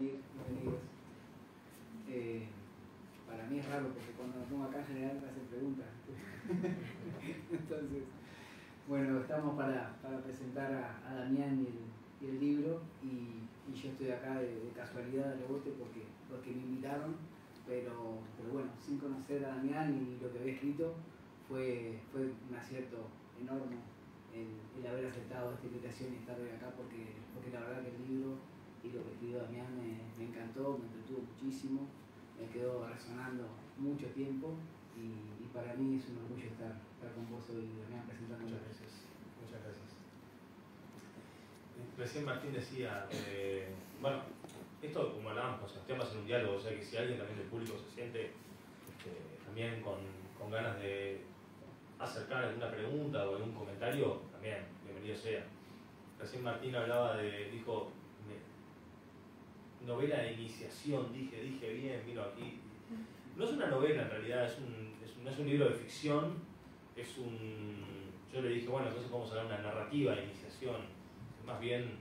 Eh, para mí es raro porque cuando me pongo acá en general me hacen preguntas. Entonces, bueno, estamos para, presentar a, a Damián y el, libro y, yo estoy acá de, de, casualidad, de rebote, porque, porque me invitaron, pero, pero bueno, sin conocer a Damián y lo que había escrito, fue, fue un acierto enorme el, el haber aceptado esta invitación y estar hoy acá porque, porque la verdad que el libro y lo que escribió Damián me, me encantó, me entretuvo muchísimo, me quedó resonando mucho tiempo y, y, para mí es un orgullo estar, estar con vos hoy, Damián, presentando. Muchas gracias. Muchas gracias. Recién Martín decía, eh, bueno, esto como hablábamos con Sebastián va a ser un diálogo, o sea que si alguien también del público se siente este, también con, con ganas de acercar alguna pregunta o algún comentario, también, bienvenido sea. Recién Martín hablaba de, dijo, novela de iniciación, dije, dije bien, vino aquí. No es una novela en realidad, es un, es no es un libro de ficción, es un... Yo le dije, bueno, entonces vamos a dar una narrativa de iniciación, es más bien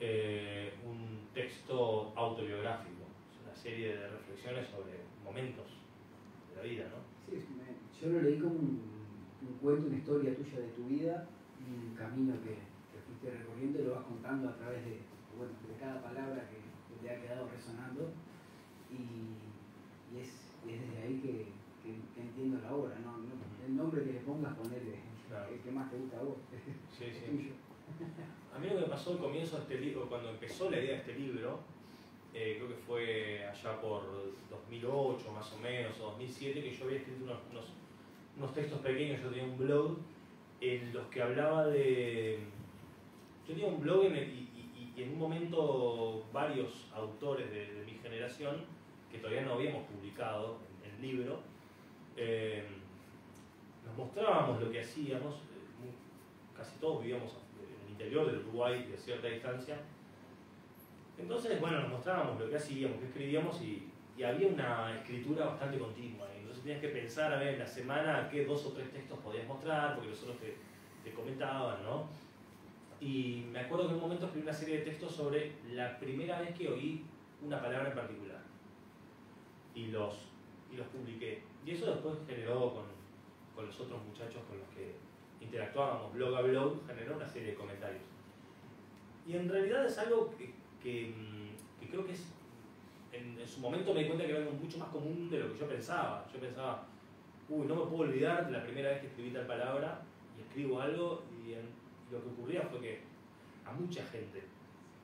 eh, un texto autobiográfico, es una serie de reflexiones sobre momentos de la vida, ¿no? Sí, yo lo leí como un, cuento, una historia tuya de tu vida, un camino que, que fuiste recorriendo y lo vas contando a través de, bueno, de cada palabra que te ha quedado resonando y, y, es, y es, desde ahí que, que, que entiendo la obra, ¿no? el nombre que le pongas, ponerle claro. el que más te gusta a vos, sí, sí. tuyo. A mí lo que me pasó al comienzo de este libro, cuando empezó la idea de este libro, eh, creo que fue allá por 2008 más o menos, o 2007, que yo había escrito unos, unos, unos textos pequeños, yo tenía un blog en los que hablaba de... Yo tenía un blog en el, y, y, y, en un momento varios autores de, de, mi generación, que todavía no habíamos publicado en el libro, eh, nos mostrábamos lo que hacíamos, casi todos vivíamos en el interior del Uruguay de cierta distancia, entonces, bueno, nos mostrábamos lo que hacíamos, qué escribíamos y, había una escritura bastante continua. Entonces tenías que pensar a ver en la semana qué dos o tres textos podías mostrar, porque los otros te comentaban, ¿no? Y me acuerdo que en un momento escribí una serie de textos sobre la primera vez que oí una palabra en particular. Y los, y los publiqué. Y eso después generó con, con los otros muchachos con los que interactuábamos blog a blog, generó una serie de comentarios. Y en realidad es algo que, que, que creo que es, en, su momento me di cuenta que era algo mucho más común de lo que yo pensaba. Yo pensaba, uy, no me puedo olvidar de la primera vez que escribí tal palabra y escribo algo y lo que ocurría fue que a mucha gente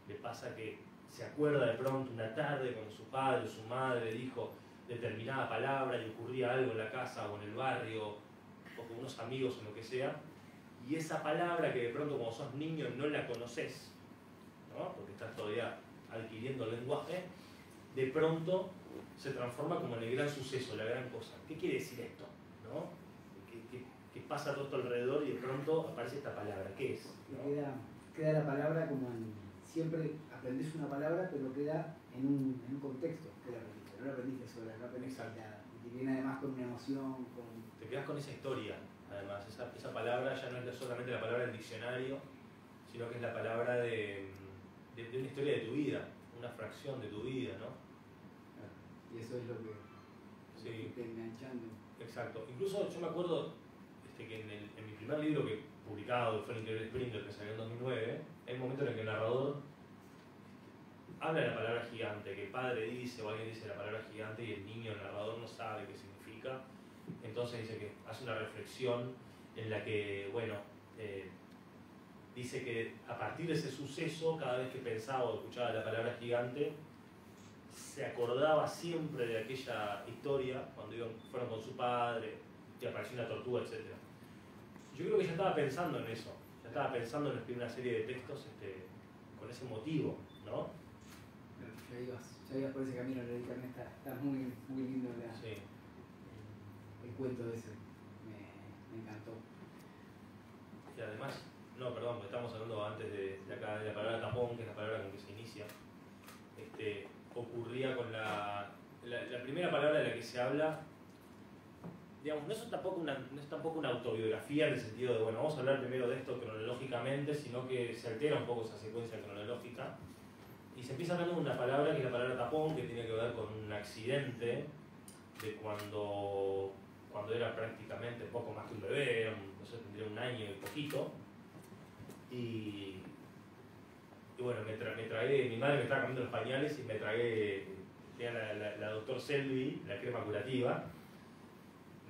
le pasa que se acuerda de pronto una tarde cuando su padre o su madre dijo determinada palabra y ocurría algo en la casa o en el barrio o con unos amigos o lo que sea y esa palabra que de pronto como sos niño no la conoces ¿no? porque estás todavía adquiriendo lenguaje, de pronto se transforma como en el gran suceso, la gran cosa. ¿Qué quiere decir esto? ¿No? ¿Qué, qué, qué pasa todo alrededor y de pronto aparece esta palabra? ¿Qué es? ¿no? Queda, queda, la palabra como en, siempre aprendes una palabra, pero queda en un, en un contexto que la aprendiste. No la aprendiste sola, no aprendiste nada. Y te viene además con una emoción, con... Te quedas con esa historia, además. Esa, esa palabra ya no es solamente la palabra del diccionario, sino que es la palabra de de, de, una historia de tu vida, una fracción de tu vida, ¿no? Y eso es lo que, sí. te enganchando. Exacto. Incluso yo me acuerdo este, que en, mi primer libro que publicado, fue el Increíble Sprinter, que salió en 2009, hay un momento en el que el narrador habla de la palabra gigante, que el padre dice o alguien dice la palabra gigante y el niño, el narrador, no sabe qué significa. Entonces dice que hace una reflexión en la que, bueno, eh, dice que a partir de ese suceso, cada vez que pensaba o escuchaba la palabra gigante, se acordaba siempre de aquella historia, cuando iban, fueron con su padre, y apareció una tortuga, etc. Yo creo que ya estaba pensando en eso, ya estaba pensando en escribir una serie de textos este, con ese motivo, ¿no? Ya ibas, ya ibas por ese camino, el internet está, está muy, muy lindo la, sí. el, el, cuento de ese, me, me encantó. Y además, no, perdón, porque estamos hablando antes de, de, acá de la palabra tapón, que es la palabra con que se inicia, este, ocurría con la, la, la, primera palabra de la que se habla, digamos, no es, tampoco una, no es tampoco una autobiografía en el sentido de, bueno, vamos a hablar primero de esto cronológicamente, sino que se altera un poco esa secuencia cronológica y se empieza hablando de una palabra que es la palabra tapón, que tiene que ver con un accidente de cuando, cuando era prácticamente poco más que un bebé, no sé, tendría un año y poquito. Y, y bueno, me, tra me, tragué, mi madre me estaba cambiando los pañales y me tragué, la, la, la doctor Selvi, la crema curativa,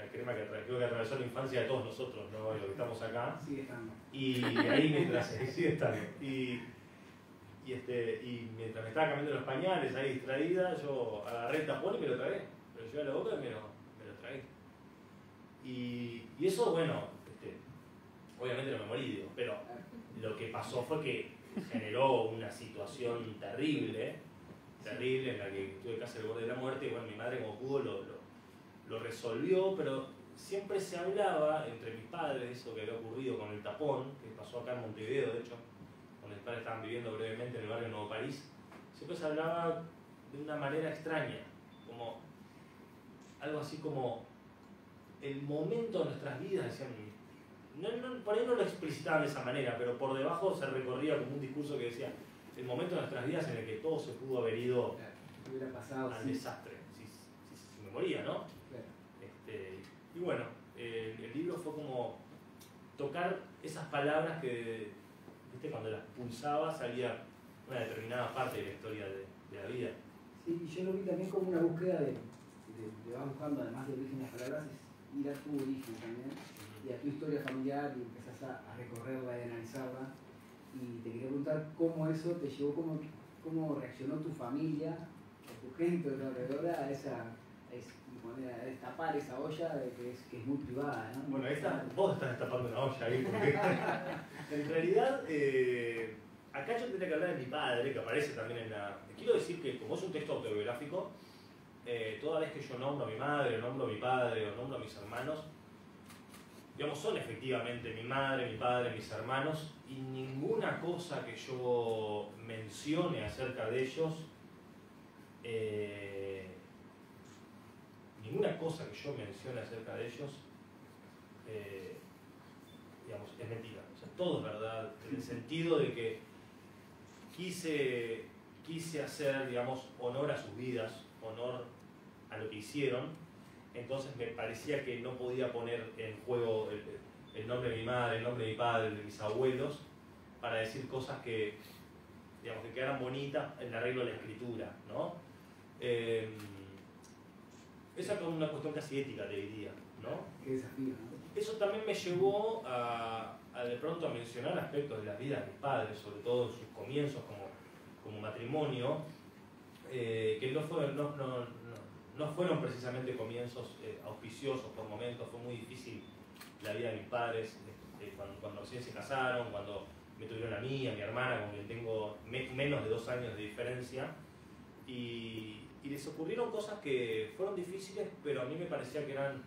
la crema que, creo que atravesó la infancia de todos nosotros, ¿no? Los que estamos acá. Sigue estando. Y ahí mientras sigue estando. Y, y, este, y mientras me estaba cambiando los pañales ahí distraída, yo agarré el tapón y me lo tragué. Pero llevé a la boca y me lo, me lo tragué. Y, y eso, bueno, este, obviamente no me morí, digo, pero lo que pasó fue que generó una situación terrible, terrible, en la que tuve casi el borde de la muerte, y bueno, mi madre como pudo lo, lo, lo resolvió, pero siempre se hablaba entre mis padres, eso que había ocurrido con el tapón, que pasó acá en Montevideo, de hecho, donde mis padres estaban viviendo brevemente en el barrio Nuevo París, siempre se hablaba de una manera extraña, como algo así como el momento de nuestras vidas, decían, no, no, por ahí no lo explicitaban de esa manera, pero por debajo se recorría como un discurso que decía, el momento de nuestras vidas en el que todo se pudo haber ido pasado, al sí. desastre, si, si- si me moría, ¿no? Y bueno, el libro fue como tocar esas palabras que, viste, cuando las pulsaba salía una determinada parte de la historia de, la vida. Sí, yo lo vi también como una búsqueda de, de vas buscando, además de origen las palabras, es ir a tu origen también, y a tu historia familiar, y empezás a, recorrerla y analizarla. Y te quería preguntar cómo eso te llevó, cómo, cómo reaccionó tu familia, o tu gente alrededor a esa, es- poner- a destapar esa olla de que, es, que es muy privada, ¿no? Bueno, esta, vos estás destapando una olla ahí, porque en realidad eh, acá yo tendría que hablar de mi padre, que aparece también en la... Quiero decir que como es un texto autobiográfico, eh, toda vez que yo nombro a mi madre, o nombro a mi padre, o nombro a mis hermanos, digamos, son efectivamente mi madre, mi padre, mis hermanos, y ninguna cosa que yo mencione acerca de ellos, eh, ninguna cosa que yo mencione acerca de ellos, eh, digamos, es mentira. O sea, todo es verdad, en el sentido de que quise, quise hacer, digamos, honor a sus vidas, honor a lo que hicieron, entonces me parecía que no podía poner en juego el, nombre de mi madre, el nombre de mi padre, de mis abuelos, para decir cosas que, digamos, que quedaran bonitas en el arreglo de la escritura, ¿no? Eh, esa es una cuestión casi ética, te diría, ¿no? Qué desafío, ¿no? Eso también me llevó a, a de pronto a mencionar aspectos de la vida de mis padres, sobre todo en sus comienzos como, como matrimonio, eh, que no fueron, no, no, no, no fueron precisamente comienzos eh, auspiciosos por momentos, fue muy difícil la vida de mis padres eh, cuando, cuando recién se casaron, cuando me tuvieron a mí, a mi hermana, con quien tengo me- menos de dos años de diferencia, y, y les ocurrieron cosas que fueron difíciles, pero a mí me parecía que eran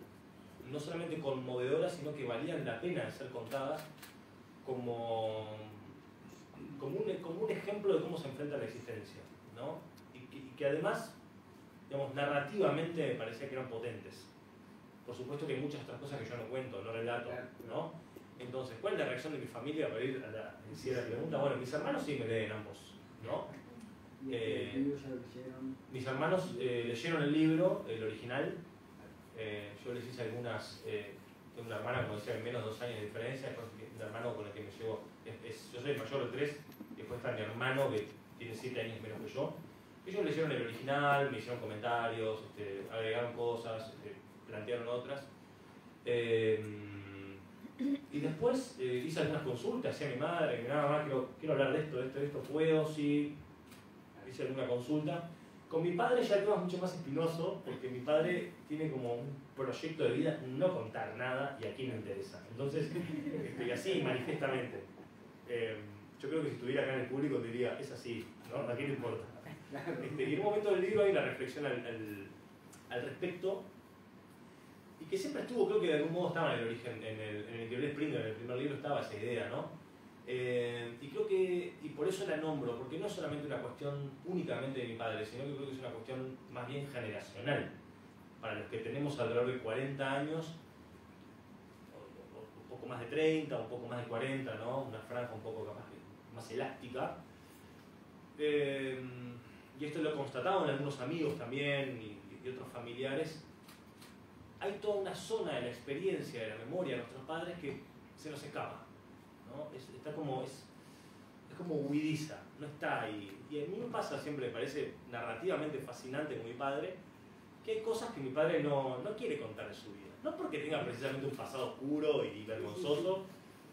no solamente conmovedoras, sino que valían la pena ser contadas como, como, un, como un ejemplo de cómo se enfrenta la existencia, ¿no? Y que, y que además, digamos, narrativamente me parecía que eran potentes. Por supuesto que hay muchas otras cosas que yo no cuento, no relato. ¿no? Entonces, ¿cuál es la reacción de mi familia para ir a la, si la pregunta? Bueno, mis hermanos sí me leen ambos, ¿no? Eh. Mis hermanos eh, leyeron el libro, el original. Eh, yo les hice algunas. Tengo una hermana, como decía, de menos de dos años de diferencia. después Un hermano con el que me llevo. es- es- yo soy el mayor de tres. Después está mi hermano, que tiene siete años menos que yo. Ellos leyeron el original, me hicieron comentarios, este, agregaron cosas, este, plantearon otras. Y después hice algunas consultas, hacía mi madre, mi mamá, quiero, quiero hablar de esto, de esto, de esto, puedo, sí, hice alguna consulta. Con mi padre ya el tema es mucho más espinoso, porque mi padre tiene como un proyecto de vida no contar nada y a quién le interesa. Entonces, este, y así manifiestamente. Eh, yo creo que si estuviera acá en el público te diría, es así, ¿no? ¿A quién le importa? Este, y en un momento del libro hay una reflexión al, al- al respecto y que siempre estuvo, creo que de algún modo estaba en el origen, en el, en el Increíble Springer, en el primer libro estaba esa idea, ¿no? Eh, y creo que, y por eso la nombro, porque no es solamente una cuestión únicamente de mi padre, sino que creo que es una cuestión más bien generacional. Para los que tenemos alrededor de 40 años, un poco más de 30, un poco más de 40, ¿no? Una franja un poco capaz más elástica. eh, y esto lo he constatado en algunos amigos también y, otros familiares, hay toda una zona de la experiencia, de la memoria de nuestros padres que se nos escapa. ¿No? está como, es, es como huidiza, no está ahí. Y a mí me pasa siempre, me parece narrativamente fascinante con mi padre, que hay cosas que mi padre no, no quiere contar de su vida. No porque tenga precisamente un pasado oscuro y vergonzoso,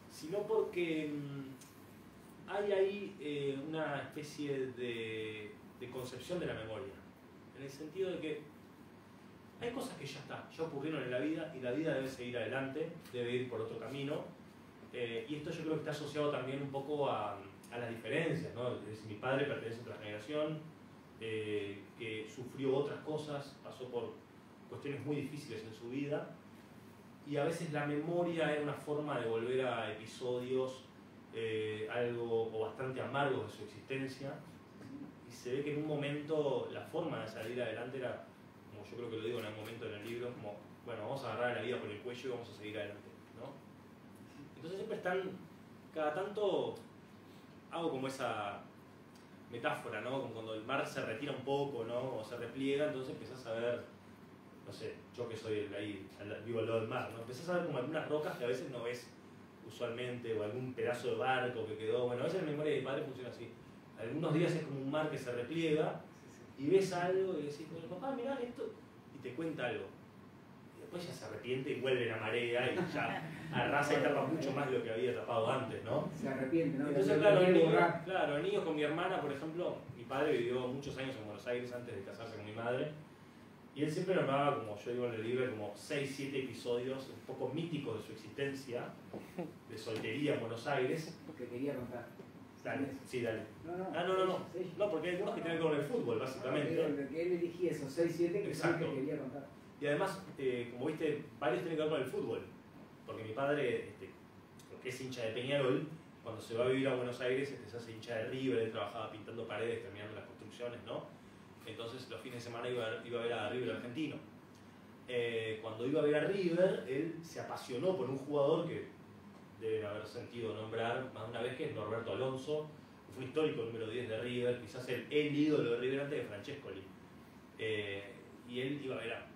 sino porque mm, hay ahí eh, una especie de, de, concepción de la memoria. En el sentido de que hay cosas que ya están, ya ocurrieron en la vida y la vida debe seguir adelante, debe ir por otro camino. Eh, y esto yo creo que está asociado también un poco a, las diferencias. ¿no? mi padre pertenece a otra generación, eh, que sufrió otras cosas, pasó por cuestiones muy difíciles en su vida y a veces la memoria era una forma de volver a episodios eh, algo o bastante amargos de su existencia y se ve que en un momento la forma de salir adelante era, como yo creo que lo digo en algún momento en el libro, como, bueno, vamos a agarrar la vida por el cuello y vamos a seguir adelante. Entonces siempre están, cada tanto hago como esa metáfora, ¿no? Como cuando el mar se retira un poco, ¿no? O se repliega, entonces empezás a ver no sé, yo que soy ahí, vivo al lado del mar, ¿no? Empezás a ver como algunas rocas que a veces no ves usualmente, o algún pedazo de barco que quedó, bueno, a veces la memoria de mi padre funciona así. Algunos días es como un mar que se repliega y ves algo y decís, papá, mirá esto, y te cuenta algo. Después ya se arrepiente y vuelve la marea y ya arrasa y tapa mucho más de lo que había tapado antes, ¿no? Se arrepiente, ¿no? Entonces, claro, niños, claro, niños con mi hermana, por ejemplo, mi padre vivió muchos años en Buenos Aires antes de casarse con mi madre y él siempre nombraba, como yo digo en el libro, como 6, 7 episodios un poco míticos de su existencia, de soltería en Buenos Aires. Que quería contar. Dale, sí, dale. No, no, ah, no, no, no. no, porque hay algunos que tienen que ver con el fútbol, básicamente. Ah, porque él elegía esos 6, 7 que, que quería contar. Y además, eh, como viste, varios tienen que ver con el fútbol. Porque mi padre, este, que es hincha de Peñarol, cuando se va a vivir a Buenos Aires, este, se hace hincha de River, él trabajaba pintando paredes, terminando las construcciones, ¿no? entonces los fines de semana iba iba a ver a River argentino. Eh, cuando iba a ver a River, él se apasionó por un jugador que deben haber sentido nombrar más de una vez, que es Norberto Alonso, fue histórico número 10 de River, quizás el, el ídolo de River antes de Francescoli. Eh, y él iba a ver a,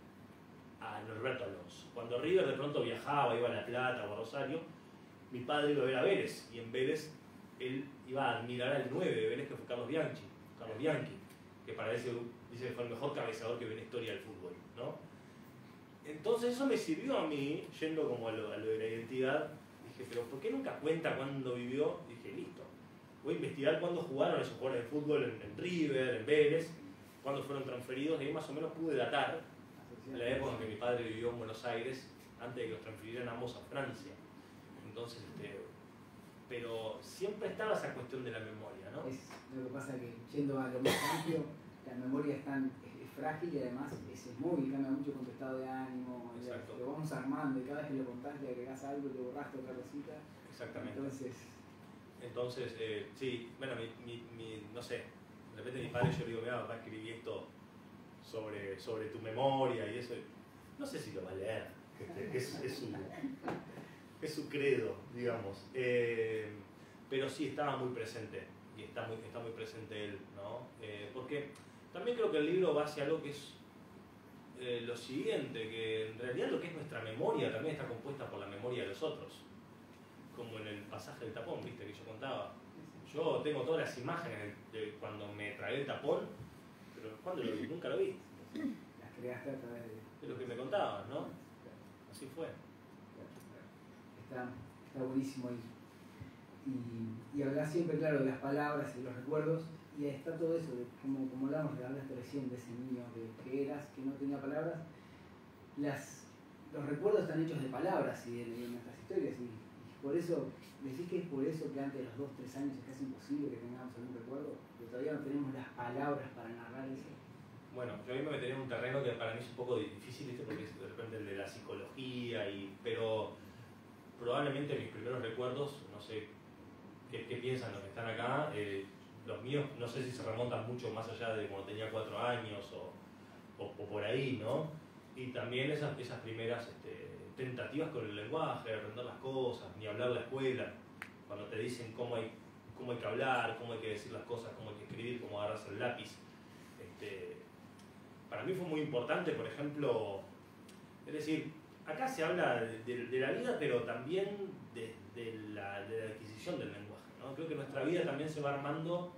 Norberto Alonso. Cuando River de pronto viajaba, iba a La Plata o a Rosario, mi padre iba a ver a Vélez, y en Vélez él iba a admirar al 9 de Vélez, que fue Carlos Bianchi. Carlos Bianchi que para ese dice que fue el mejor cabezador que ve en la historia del fútbol, ¿no? Entonces eso me sirvió a mí, yendo como a lo, de la identidad, dije, pero ¿por qué nunca cuenta cuándo vivió? Dije, listo, voy a investigar cuándo jugaron esos jugadores de fútbol en, River, en Vélez, cuándo fueron transferidos, y ahí más o menos pude datar la época en que mi padre vivió en Buenos Aires, antes de que los transfirieran ambos a Francia. Entonces, este, pero siempre estaba esa cuestión de la memoria, ¿no? Es lo que pasa que, yendo a lo más amplio, la memoria es tan frágil y además es, es móvil, cambia mucho con tu estado de ánimo, lo vamos armando y cada vez que lo contás le agregás algo, te borraste otra cosita. Exactamente. Entonces, Entonces eh, sí, bueno, mi, mi, no sé, de repente mi padre yo le digo, mira, papá, escribí esto sobre, sobre tu memoria y eso. No sé si lo va a leer, este, es, es, su, es su credo, digamos. Eh, pero sí estaba muy presente y está muy, está muy presente él, ¿no? Eh, porque también creo que el libro va hacia algo que es eh, lo siguiente, que en realidad lo que es nuestra memoria también está compuesta por la memoria de los otros, como en el pasaje del tapón, viste, que yo contaba. Yo tengo todas las imágenes de cuando me tragué el tapón, pero cuando lo vi, nunca lo vi. Las creaste a través de... lo que me contaban, ¿no? Así fue. Está, está buenísimo ahí y, y siempre, claro, de las palabras y de los recuerdos, y está todo eso, de, como, como hablamos, de hablaste recién de ese niño que, eras, que no tenía palabras, las, los recuerdos están hechos de palabras y de, nuestras historias, y, por eso, decís que es por eso que antes de los 2, 3 años es casi imposible que tengamos algún recuerdo, que todavía no tenemos las palabras para narrar eso. Bueno, yo a mí me metería en un terreno que para mí es un poco difícil, porque es de repente el de la psicología, y, pero probablemente mis primeros recuerdos, no sé, qué, piensan los que están acá. Eh, los míos no sé si se remontan mucho más allá de cuando tenía cuatro años o, o, por ahí, ¿no? Y también esas, esas primeras este, tentativas con el lenguaje, aprender las cosas, ni hablar la escuela, cuando te dicen cómo hay cómo hay que hablar, cómo hay que decir las cosas, cómo hay que escribir, cómo agarrarse el lápiz. Este, para mí fue muy importante, por ejemplo, es decir, acá se habla de, la vida, pero también de, la, adquisición del lenguaje. Creo que nuestra vida también se va armando,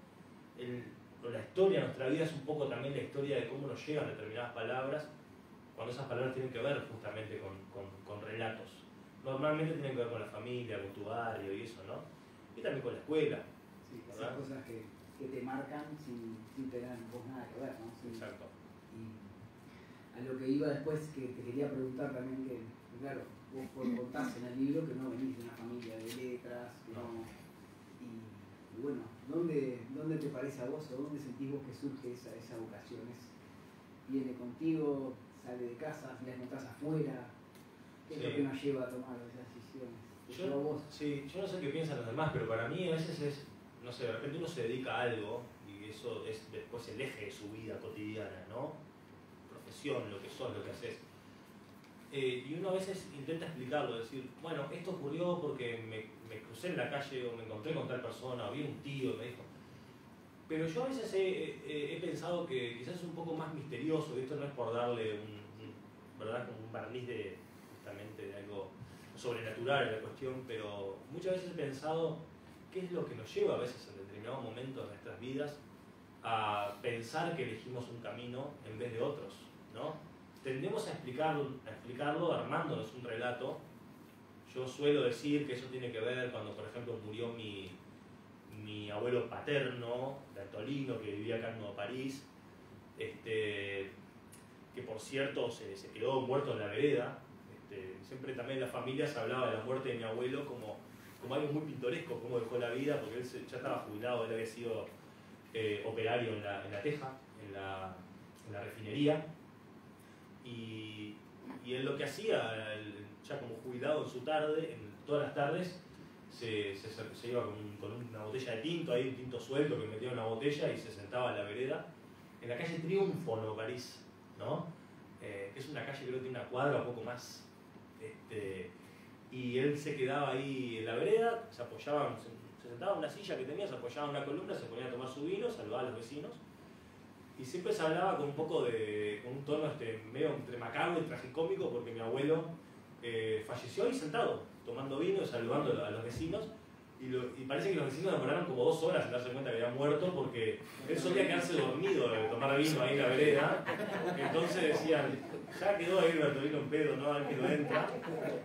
la historia de nuestra vida es un poco también la historia de cómo nos llegan determinadas palabras, cuando esas palabras tienen que ver justamente con, relatos. Normalmente tienen que ver con la familia, con tu barrio y eso, ¿no? Y también con la escuela. Sí, esas cosas que, te marcan sin, tener vos nada que ver, ¿no? Exacto. Y a lo que iba después, que te quería preguntar también, que claro, vos contás en el libro que no venís de una familia de letras, no. y, bueno, ¿dónde, ¿dónde te parece a vos o dónde sentís vos que surge esa, esa vocación? ¿Viene contigo, sale de casa, la notás afuera? ¿Qué es lo que nos lleva a tomar esas decisiones? Yo, vos? Sí, yo no sé qué piensan los demás, pero para mí a veces es no sé, de repente uno se dedica a algo y eso es después el eje de su vida cotidiana, ¿no? Profesión, lo que sos, lo que haces. Eh, y uno a veces intenta explicarlo, decir, bueno, esto ocurrió porque me, crucé en la calle o me encontré con tal persona, o vi un tío me dijo. Pero yo a veces he, pensado que quizás es un poco más misterioso, y esto no es por darle un, ¿verdad? Como un barniz de justamente de algo sobrenatural a la cuestión, pero muchas veces he pensado qué es lo que nos lleva a veces en determinados momentos de nuestras vidas a pensar que elegimos un camino en vez de otros, Tendemos a explicarlo, a explicarlo armándonos un relato. Yo suelo decir que eso tiene que ver cuando, por ejemplo, murió mi, mi abuelo paterno, Bertolino, que vivía acá en Nuevo París, este, que por cierto se, quedó muerto en la vereda. Este, siempre también en las familias hablaba de la muerte de mi abuelo como como algo muy pintoresco, cómo dejó la vida, porque él ya estaba jubilado, él había sido eh, operario en la, Teja, en la refinería, y, y, él lo que hacía, ya como jubilado en su tarde, en todas las tardes, se, se, iba con, una botella de tinto, ahí un tinto suelto que metía en una botella y se sentaba en la vereda, en la calle Triunfo, en París, ¿no? Eh, que es una calle creo que tiene una cuadra un poco más. Este, y él se quedaba ahí en la vereda, se apoyaba, se, sentaba en una silla que tenía, se apoyaba en una columna, se ponía a tomar su vino, saludaba a los vecinos y siempre se hablaba con un poco de, con un tono este, medio entre macabro y tragicómico porque mi abuelo eh, falleció ahí sentado, tomando vino y saludando a los vecinos y, parece que los vecinos demoraron como dos horas en darse cuenta que había muerto porque él solía quedarse dormido de tomar vino ahí en la vereda. Entonces decían, ya quedó ahí Bertolino en pedo, ¿no? Al que lo entra.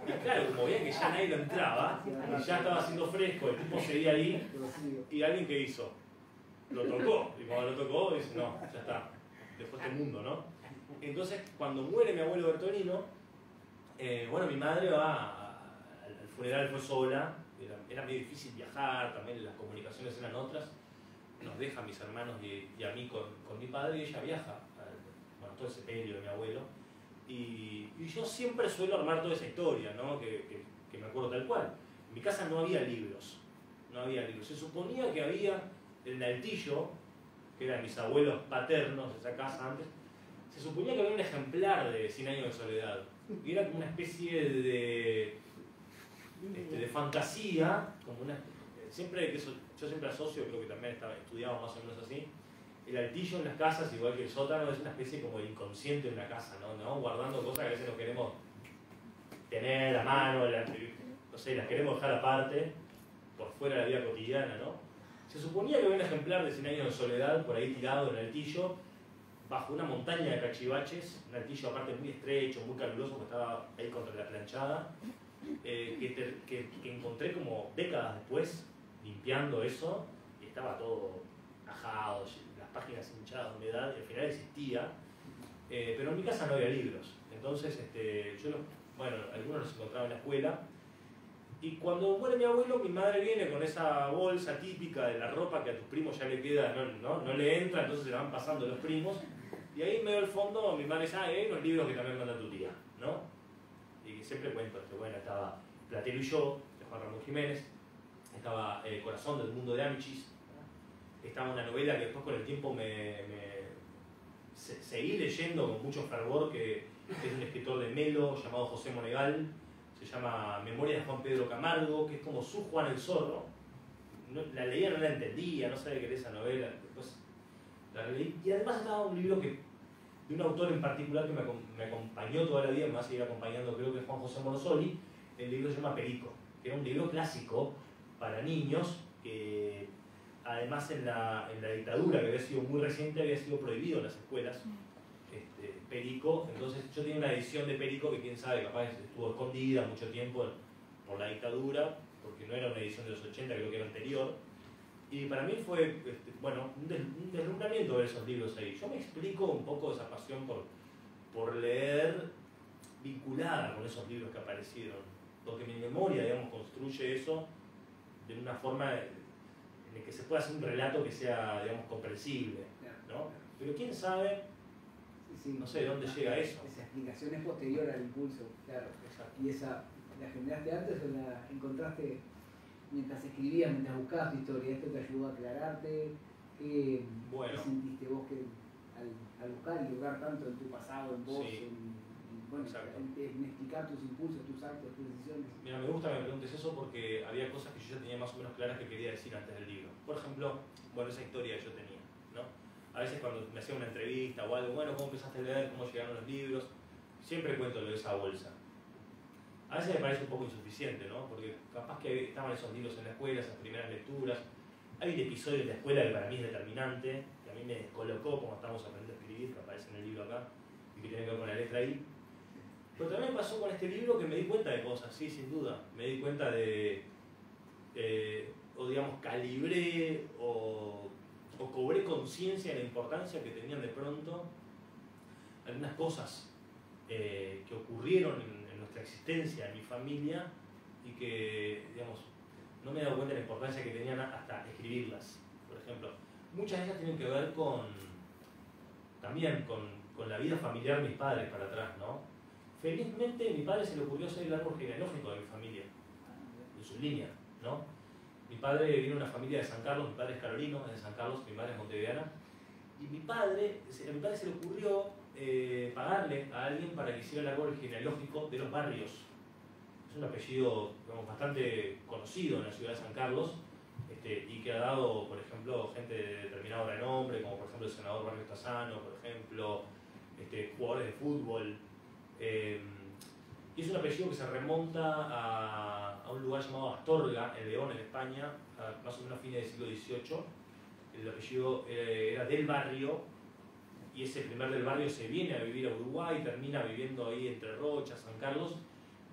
Y claro, como veían que ya nadie lo entraba, y ya estaba haciendo fresco, el tipo seguía ahí, y alguien que hizo, lo tocó. Y cuando lo tocó, dice, no, ya está, después del mundo, ¿no? Entonces, cuando muere mi abuelo Bertolino, eh, bueno, mi madre va al funeral, fue sola, era, medio difícil viajar, también las comunicaciones eran otras. Nos deja a mis hermanos y, a mí con, con, mi padre y ella viaja, bueno, todo ese periodo de mi abuelo. Y, y, yo siempre suelo armar toda esa historia, ¿no? que, que, que, me acuerdo tal cual. En mi casa no había libros, no había libros. Se suponía que había el Altillo, que eran mis abuelos paternos, esa casa antes, se suponía que había un ejemplar de Cien años de soledad. Y era como una especie de este, de fantasía, como una, siempre que yo siempre asocio, creo que también estaba estudiado más o menos así, el altillo en las casas, igual que el sótano, es una especie como de inconsciente en una casa, ¿no? Guardando cosas que a veces no queremos tener a mano, no sé, las queremos dejar aparte, por fuera de la vida cotidiana, ¿no? Se suponía que había un ejemplar de 100 años de soledad por ahí tirado en el altillo, bajo una montaña de cachivaches, un altillo aparte muy estrecho, muy caluroso, que estaba ahí contra la planchada, eh, que, que, encontré como décadas después, limpiando eso, y estaba todo ajado, las páginas hinchadas de humedad, y al final existía, eh, pero en mi casa no había libros. Entonces, este, yo, bueno, algunos los encontraba en la escuela, y cuando muere mi abuelo, mi madre viene con esa bolsa típica de la ropa que a tus primos ya le queda, no, no, no le entra, entonces se la van pasando los primos. Y ahí en medio del fondo mi madre dice, ah, hay unos libros que también manda tu tía, ¿no? y siempre cuento que bueno, estaba Platero y yo, de Juan Ramón Jiménez, estaba El Corazón del Mundo de Amichis, estaba una novela que después con el tiempo me, seguí leyendo con mucho fervor, que es un escritor de Melo llamado José Monegal, se llama Memoria de Juan Pedro Camargo, que es como su Juan el Zorro, la leía, no la entendía, no sabía qué era esa novela. Después la releí. Y además estaba un libro que, de un autor en particular que me, acompañó toda la vida, me va a seguir acompañando, creo que es Juan José Morosoli. El libro se llama Perico, que era un libro clásico para niños, que además en la, en la dictadura, que había sido muy reciente, había sido prohibido en las escuelas. Este, Perico, entonces yo tenía una edición de Perico que quién sabe, capaz estuvo escondida mucho tiempo por la dictadura, porque no era una edición de los 80, creo que era anterior. Y para mí fue, este, bueno, un, deslumbramiento ver esos libros ahí. Yo me explico un poco esa pasión por, por leer vinculada con esos libros que aparecieron, porque mi memoria, digamos, construye eso de una forma en la que se pueda hacer un relato que sea, digamos, comprensible, ¿no? Pero quién sabe, no sé de dónde llega eso. Esa explicación es posterior al impulso, claro. Y esa ¿La generaste antes o la encontraste mientras escribías, mientras buscabas tu historia? ¿Esto te ayudó a aclararte? ¿Qué, sentiste vos que al, buscar y lograr tanto en tu pasado, en vos, en, bueno, en, explicar tus impulsos, tus actos, tus decisiones? Mira, me gusta que me preguntes eso porque había cosas que yo ya tenía más o menos claras que quería decir antes del libro. Por ejemplo, bueno, esa historia que yo tenía. A veces cuando me hacía una entrevista o algo, bueno, ¿cómo empezaste a leer? ¿Cómo llegaron los libros? Siempre cuento lo de esa bolsa a veces me parece un poco insuficiente, ¿no? Porque capaz que estaban esos libros en la escuela, esas primeras lecturas. Hay un episodio de la escuela que para mí es determinante, que a mí me descolocó como estamos aprendiendo a escribir, que aparece en el libro acá, y que tiene que ver con la letra ahí. Pero también pasó con este libro que me di cuenta de cosas, sí, sin duda. Me di cuenta de, o digamos, calibré o, o cobré conciencia de la importancia que tenían de pronto algunas cosas eh, que ocurrieron en nuestra existencia, en mi familia, y que, digamos, no me he dado cuenta de la importancia que tenían hasta escribirlas, por ejemplo. Muchas de ellas tienen que ver con, también con, con la vida familiar de mis padres para atrás, ¿no? Felizmente a mi padre se le ocurrió ser el árbol genealógico de mi familia, de su línea, ¿no? Mi padre viene de una familia de San Carlos, mi padre es carolino, es de San Carlos, mi madre es montevideana, y mi padre, a mi padre se le ocurrió eh, pagarle a alguien para que hiciera el árbol genealógico de los barrios. Es un apellido bastante conocido en la ciudad de San Carlos este, y que ha dado, por ejemplo, gente de determinado renombre, como por ejemplo el senador Barrio Estazano, por ejemplo, este, jugadores de fútbol. Eh, y es un apellido que se remonta a, a, un lugar llamado Astorga, en León, en España, más o menos a fines del siglo XVIII. El apellido eh, era del barrio y ese primer del barrio se viene a vivir a Uruguay, termina viviendo ahí entre Rocha, San Carlos,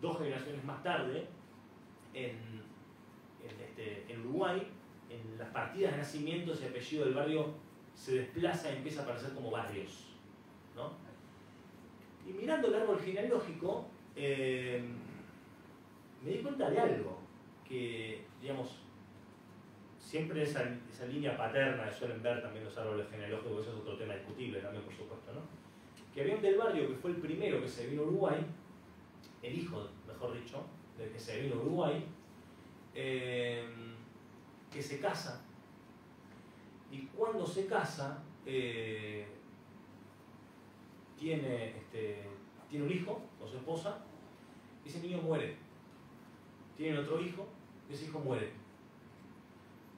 dos generaciones más tarde, en, este, en, Uruguay, en las partidas de nacimiento ese apellido del barrio se desplaza y empieza a aparecer como barrios. ¿no? Y mirando el árbol genealógico, eh, me di cuenta de algo, que, digamos, siempre esa, esa línea paterna que suelen ver también los árboles genealógicos, eso es otro tema discutible también, por supuesto, ¿no? Que había un del barrio que fue el primero que se vino a Uruguay, el hijo, mejor dicho, del que se vino a Uruguay, eh, que se casa. Y cuando se casa, eh, tiene, este, tiene un hijo con su esposa, ese niño muere. Tiene otro hijo, y ese hijo muere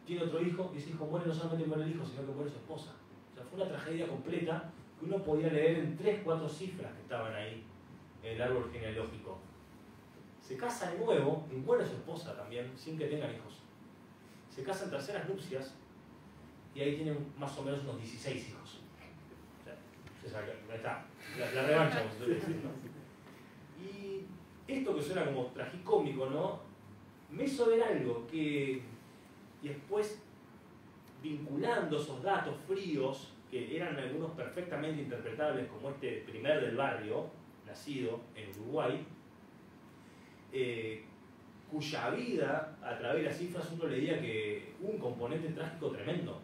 tiene otro hijo y ese hijo muere, no solamente muere el hijo, sino que muere su esposa. O sea, fue una tragedia completa que uno podía leer en tres, cuatro cifras que estaban ahí en el árbol genealógico. Se casa de nuevo y muere su esposa también, sin que tengan hijos. Se casa en terceras nupcias y ahí tienen más o menos unos 16 hijos. O sea, está, la, revancha, vamos a decir, Y esto que suena como tragicómico, ¿no? Me hizo ver algo que después vinculando esos datos fríos, que eran algunos perfectamente interpretables, como este primer del barrio, nacido en Uruguay, eh, cuya vida, a través de las cifras, uno leía que hubo un componente trágico tremendo,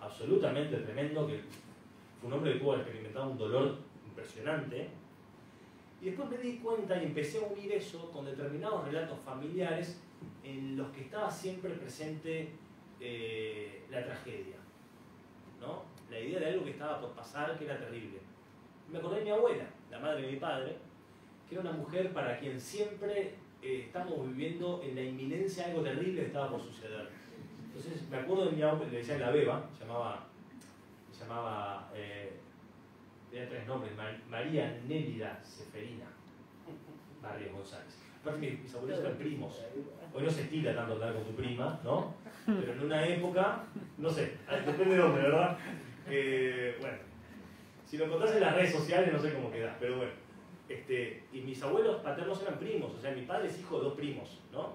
absolutamente tremendo, que fue un hombre que tuvo experimentado un dolor impresionante. Y después me di cuenta y empecé a unir eso con determinados relatos familiares en los que estaba siempre presente eh, la tragedia, ¿no? La idea de algo que estaba por pasar que era terrible. Me acordé de mi abuela, la madre de mi padre, que era una mujer para quien siempre eh, estamos viviendo en la inminencia de algo terrible que estaba por suceder. Entonces me acuerdo de mi abuela, le decían la beba, llamaba, llamaba, eh, tenía tres nombres, María Nélida Seferina, Barrio González. Aparte mis, mis abuelos eran primos. Hoy no se estila tanto hablar con tu prima, ¿no? Pero en una época, no sé, depende de dónde, ¿verdad? Eh, bueno, si lo contás en las redes sociales no sé cómo queda, pero bueno. Este, y mis abuelos paternos eran primos, o sea, mi padre es hijo de dos primos, ¿no?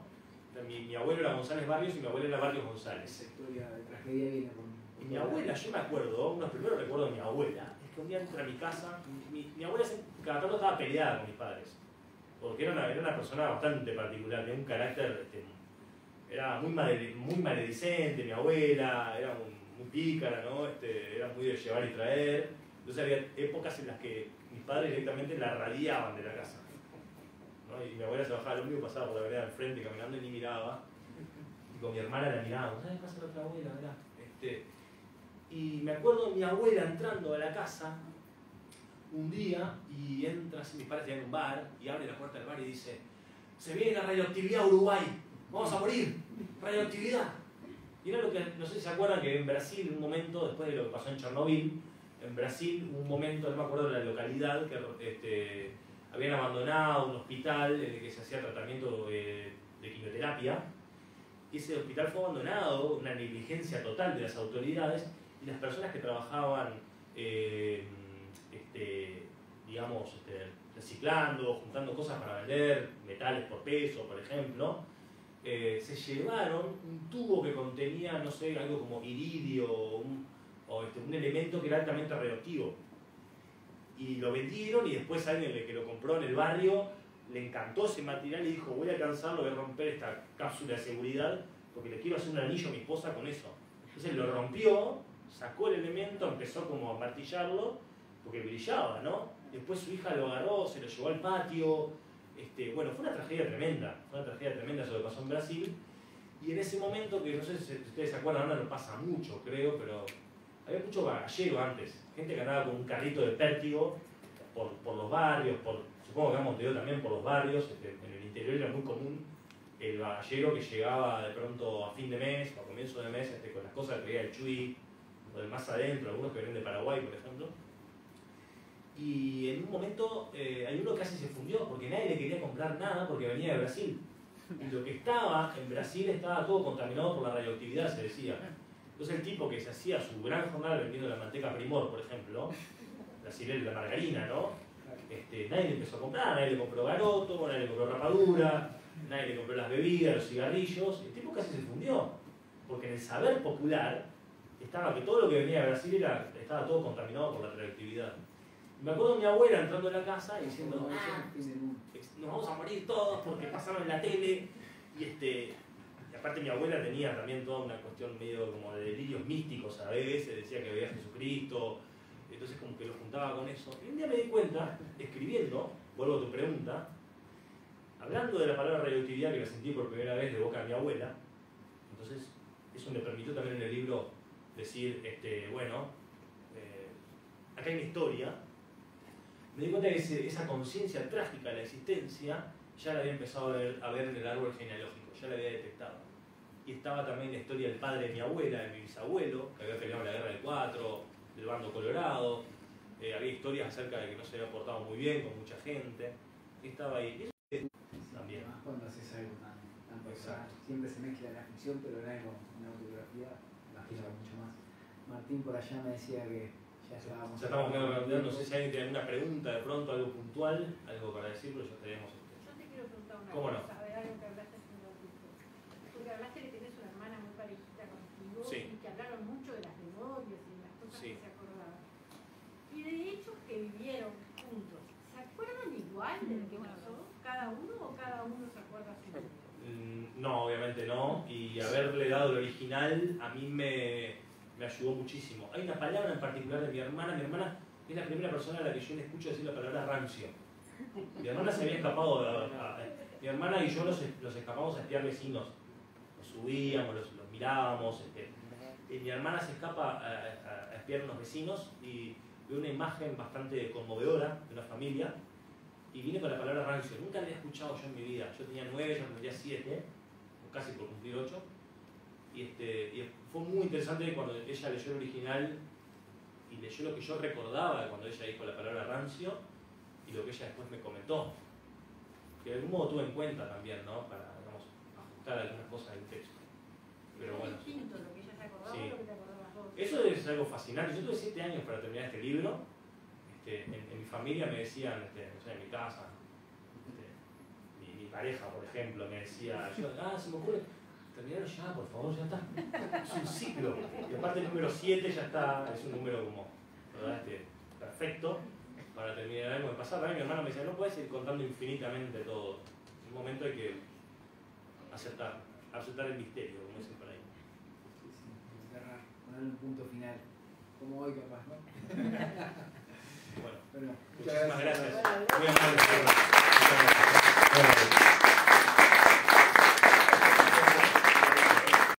Mi, mi, abuelo era González Barrios y mi abuela era Barrios González. Historia de tragedia viene con... Y mi abuela, yo me acuerdo, uno de los primeros recuerdos de mi abuela, que un día entra a mi casa, mi, abuela cada tanto estaba peleada con mis padres, porque era una, era una persona bastante particular, tenía un carácter, este, era muy, muy maledicente mi abuela, era muy, pícara, ¿no? Este, era muy de llevar y traer, entonces había épocas en las que mis padres directamente la radiaban de la casa. Y mi abuela se bajaba lo mismo, pasaba por la vereda al frente caminando y ni miraba. Y con mi hermana la mirábamos, ¿sabes pasa la otra abuela? Este, y me acuerdo de mi abuela entrando a la casa un día y entra, mis padres tenían un bar y abre la puerta del bar y dice, se viene la radioactividad Uruguay, vamos a morir, radioactividad. Y era lo que, no sé si se acuerdan que en Brasil, un momento, después de lo que pasó en Chernobyl, en Brasil, un momento, no me acuerdo de la localidad, que este, habían abandonado un hospital en el que se hacía tratamiento de, quimioterapia. Y ese hospital fue abandonado, una negligencia total de las autoridades, las personas que trabajaban, eh, este, digamos, este, reciclando, juntando cosas para vender, metales por peso, por ejemplo, eh, se llevaron un tubo que contenía, no sé, algo como iridio, un, o este, un elemento que era altamente radioactivo. Y lo vendieron y después alguien que lo compró en el barrio le encantó ese material y dijo, voy a alcanzarlo, voy a romper esta cápsula de seguridad porque le quiero hacer un anillo a mi esposa con eso. Entonces lo rompió, sacó el elemento, empezó como a martillarlo porque brillaba, ¿no? Después su hija lo agarró, se lo llevó al patio. Este, bueno, fue una tragedia tremenda, fue una tragedia tremenda eso que pasó en Brasil. Y en ese momento, que no sé si ustedes se acuerdan, ahora no pasa mucho, creo, pero había mucho bagallero antes, gente que andaba con un carrito de pértigo por, por los barrios, por, supongo que hemos tenido también por los barrios, este, en el interior era muy común el bagallero que llegaba de pronto a fin de mes o a comienzo de mes este, con las cosas que veía el Chuy, o de más adentro, algunos que vienen de Paraguay, por ejemplo. Y en un momento eh, hay uno que casi se fundió porque nadie le quería comprar nada porque venía de Brasil. Y lo que estaba en Brasil estaba todo contaminado por la radioactividad, se decía. Entonces el tipo que se hacía su gran jornada vendiendo la manteca primor, por ejemplo, la la margarina, ¿no? Este, nadie le empezó a comprar, nadie le compró garoto, nadie le compró rapadura, nadie le compró las bebidas, los cigarrillos. El tipo casi se fundió, porque en el saber popular estaba que todo lo que venía de Brasil era, estaba todo contaminado por la radioactividad. Me acuerdo de mi abuela entrando en la casa y diciendo, ah, nos vamos a morir todos porque pasaron en la tele y este, aparte mi abuela tenía también toda una cuestión medio como de delirios místicos a veces, decía que veía a Jesucristo, entonces como que lo juntaba con eso. Y un día me di cuenta, escribiendo, vuelvo a tu pregunta, hablando de la palabra radioactividad que la sentí por primera vez de boca de mi abuela, entonces eso me permitió también en el libro decir, este, bueno, eh, acá hay una historia, me di cuenta que esa conciencia trágica de la existencia ya la había empezado a ver, a ver en el árbol genealógico, ya la había detectado y estaba también la historia del padre de mi abuela, de mi bisabuelo, que había peleado en la guerra del 4, del bando colorado, eh, había historias acerca de que no se había portado muy bien con mucha gente, estaba ahí. también. cuando haces algo tan, tan siempre se mezcla la ficción, pero en algo, una autobiografía, la más. Martín por allá me decía que ya estábamos. Ya estamos medio no sé si alguien tiene alguna pregunta de pronto, algo puntual, algo para decirlo, ya estaríamos. Yo te quiero preguntar una ¿Cómo cosa, no? de algo que hablaste Porque hablaste que y que hablaron mucho de las memorias y de las cosas que se acordaban. Y de hechos que vivieron juntos. ¿Se acuerdan igual de lo que pasó? ¿Cada uno o cada uno se acuerda su mm, No, obviamente no. Y haberle dado el original a mí me, me ayudó muchísimo. Hay una palabra en particular de mi hermana. Mi hermana es la primera persona a la que yo le escucho decir la palabra rancio. Mi hermana se había escapado, mi hermana y yo los, los escapamos a espiar vecinos. Los subíamos, los, los mirábamos, este, mi hermana se escapa a, a, espiar unos vecinos y ve una imagen bastante conmovedora de una familia y viene con la palabra rancio. Nunca la había escuchado yo en mi vida. Yo tenía nueve, yo tendría siete, o casi por cumplir ocho. Y, este, fue muy interesante cuando ella leyó el original y leyó lo que yo recordaba de cuando ella dijo la palabra rancio y lo que ella después me comentó. Que de algún modo tuve en cuenta también, ¿no? Para, digamos, ajustar algunas cosas del texto. Pero bueno. distinto lo que ella se acordaba Sí. lo que te acordabas vos. Eso es algo fascinante. Yo tuve siete años para terminar este libro. Este, en, en mi familia me decían, este, no sé, en mi casa, este, mi, mi pareja, por ejemplo, me decía, yo, ah, se me ocurre, terminarlo ya, por favor, ya está. Es un ciclo. Y aparte el número 7 ya está, es un número como, ¿verdad? Este, perfecto para terminar algo. Me pasaba mi hermano me decía, no puedes ir contando infinitamente todo. En un momento hay que aceptar, aceptar el misterio, como dicen por ahí. Sí, sí, cerrar, ponerle un punto final. Como hoy capaz, ¿no? Bueno, Bueno, muchísimas gracias. Bueno, Muy amable. Muchas gracias.